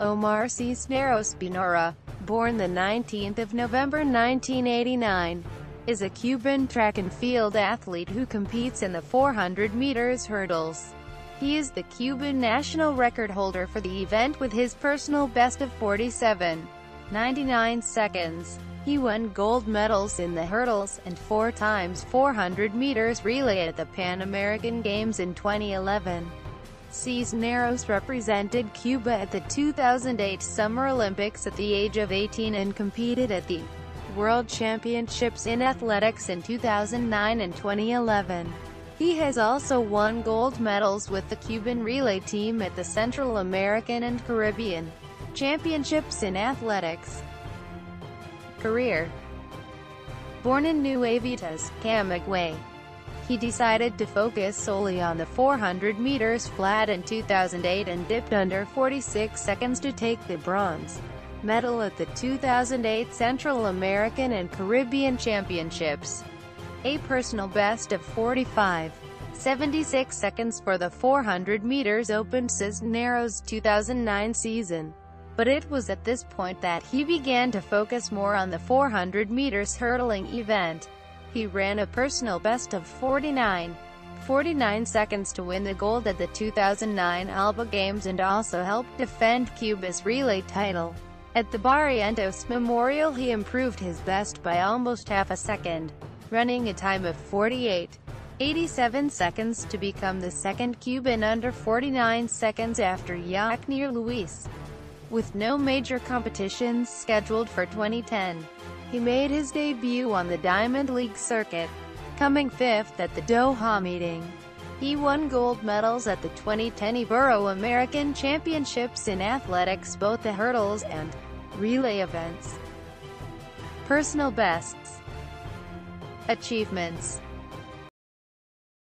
Omar Cisneros Bonora, born the 19th of November 1989, is a Cuban track and field athlete who competes in the 400 meters hurdles. He is the Cuban national record holder for the event with his personal best of 47.99 seconds. He won gold medals in the hurdles, and four times 400 meters relay at the Pan American Games in 2011. Cisneros represented Cuba at the 2008 Summer Olympics at the age of 18 and competed at the World Championships in Athletics in 2009 and 2011. He has also won gold medals with the Cuban relay team at the Central American and Caribbean Championships in Athletics. Career Born in Nuevitas, Camagüey, he decided to focus solely on the 400 meters flat in 2008 and dipped under 46 seconds to take the bronze medal at the 2008 Central American and Caribbean Championships. A personal best of 45. 76 seconds for the 400 meters opened Cisneros' 2009 season. But it was at this point that he began to focus more on the 400 meters hurdling event. He ran a personal best of 49. 49 seconds to win the gold at the 2009 Alba Games and also helped defend Cuba's relay title. At the Barrientos Memorial he improved his best by almost half a second, running a time of 48. 87 seconds to become the second Cuban under 49 seconds after Yacnier Luis. With no major competitions scheduled for 2010. He made his debut on the Diamond League circuit, coming fifth at the Doha meeting. He won gold medals at the 2010 Ibero-American Championships in athletics both the hurdles and relay events. Personal bests Achievements